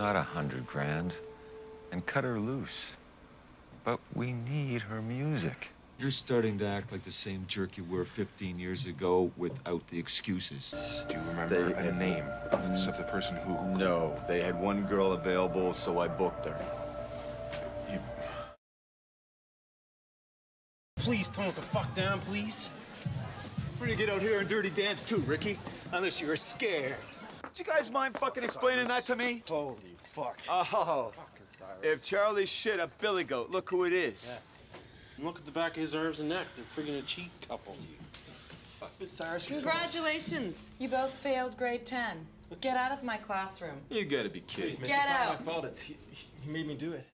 not a hundred grand, and cut her loose. But we need her music. You're starting to act like the same jerk you were 15 years ago without the excuses. Do you remember They- a name of this of the person who? No, they had one girl available, so I booked her. You, Please tone it the fuck down, please. We're gonna get out here and dirty dance too, Ricky. Unless you're scared. Do you guys mind fucking explaining that to me? Holy fuck. Oh, if Charlie's shit a billy goat, look who it is. And look at the back of his arms and neck. They're friggin' a cheat couple. Congratulations. You both failed grade 10. Get out of my classroom. You gotta be kidding. me. Get out. It's not my fault. It's he, he made me do it.